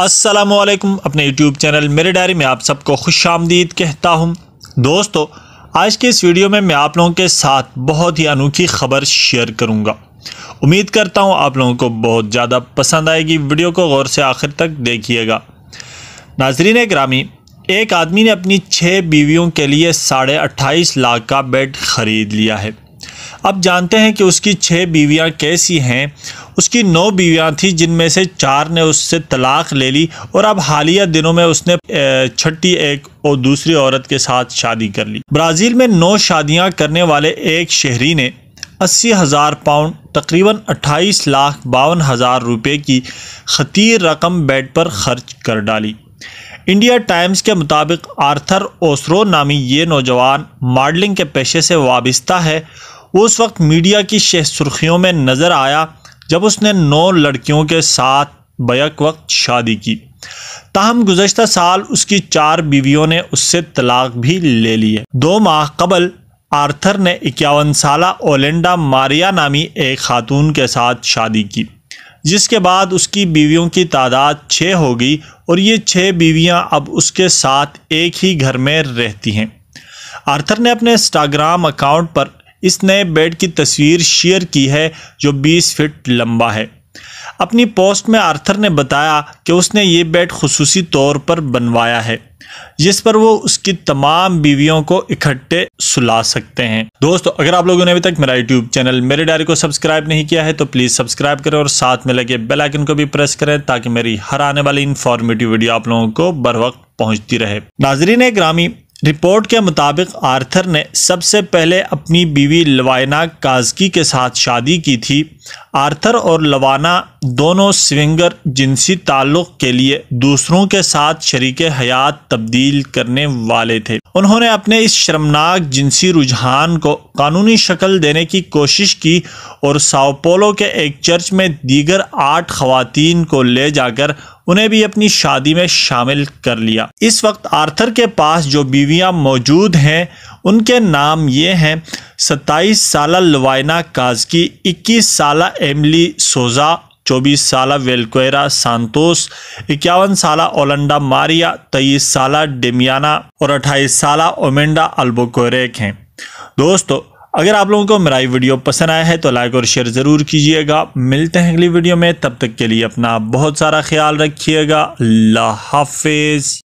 असलकुम अपने YouTube channel मेरे डायरी में आप सबको खुश आमदीद कहता हूँ। दोस्तों, आज के इस वीडियो में मैं आप लोगों के साथ बहुत ही अनोखी खबर शेयर करूँगा। उम्मीद करता हूँ आप लोगों को बहुत ज़्यादा पसंद आएगी। वीडियो को गौर से आखिर तक देखिएगा। नाजरीन ग्रामी, एक आदमी ने अपनी छः बीवियों के लिए साढ़े अट्ठाईस लाख का बेड ख़रीद लिया है। अब जानते हैं कि उसकी छः बीवियाँ कैसी हैं उसकी नौ बीवियाँ थी, जिनमें से चार ने उससे तलाक ले ली और अब हालिया दिनों में उसने छठी एक और दूसरी औरत के साथ शादी कर ली। ब्राज़ील में नौ शादियाँ करने वाले एक शहरी ने अस्सी हज़ार पाउंड, तकरीबन अट्ठाईस लाख बावन हज़ार रुपये की खतीर रकम बेड पर खर्च कर डाली। इंडिया टाइम्स के मुताबिक आर्थर ओसरो नामी ये नौजवान मॉडलिंग के पेशे से वाबस्ता है। उस वक्त मीडिया की शह सुर्खियों में नज़र आया जब उसने नौ लड़कियों के साथ बैक वक्त शादी की। ताहम गुजशत साल उसकी चार बीवियों ने उससे तलाक भी ले ली है। दो माह कबल आर्थर ने इक्यावन साल ओलेंडा मारिया नामी एक खातून के साथ शादी की, जिसके बाद उसकी बीवियों की तादाद छः हो गई और ये छः बीवियाँ अब उसके साथ एक ही घर में रहती हैं। आर्थर ने अपने इंस्टाग्राम अकाउंट पर इस नए बेड की तस्वीर शेयर की है, जो 20 फीट लंबा है। अपनी पोस्ट में आर्थर ने बताया कि उसने ये बेड खसूसी तौर पर बनवाया है, जिस पर वो उसकी तमाम बीवियों को इकट्ठे सुला सकते हैं। दोस्तों, अगर आप लोगों ने अभी तक मेरा यूट्यूब चैनल मेरे डायरी को सब्सक्राइब नहीं किया है तो प्लीज़ सब्सक्राइब करें और साथ में लगे बेल आइकन को भी प्रेस करें, ताकि मेरी हर आने वाली इन्फॉर्मेटिव वीडियो आप लोगों को बर वक्त पहुँचती रहे। नाजरीन ग्रामी रिपोर्ट के मुताबिक आर्थर ने सबसे पहले अपनी बीवी लवाना काजकी के साथ शादी की थी। आर्थर और लवाना दोनों स्विंगर जिनसी ताल्लुक़ के लिए दूसरों के साथ शरीक हयात तब्दील करने वाले थे। उन्होंने अपने इस शर्मनाक जिनसी रुझान को कानूनी शक्ल देने की कोशिश की और साओपोलो के एक चर्च में दीगर आठ खवतान को ले जाकर उन्हें भी अपनी शादी में शामिल कर लिया। इस वक्त आर्थर के पास जो बीवियाँ मौजूद हैं, उनके नाम ये हैं, सत्ताईस साल लवाइना काजकी, इक्कीस साल एमली सोज़ा, चौबीस साल वेलकोरा सांतोस, इक्यावन साल ओलंडा मारिया, तेईस साल डेमियाना और अट्ठाईस साल ओमेंडा अल्बोकोरेक हैं। दोस्तों अगर आप लोगों को मेरा वीडियो पसंद आया है तो लाइक और शेयर ज़रूर कीजिएगा। मिलते हैं अगली वीडियो में, तब तक के लिए अपना बहुत सारा ख्याल रखिएगा। अल्लाह हाफिज़।